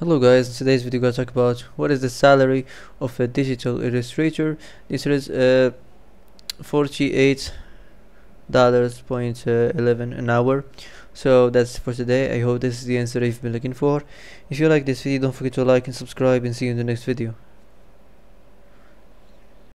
Hello guys, in today's video I'm going to talk about what is the salary of a digital illustrator. This is uh, 48 dollars point uh, 11 an hour. So that's for today. I hope this is the answer you've been looking for. If you like this video don't forget to like and subscribe and see you in the next video.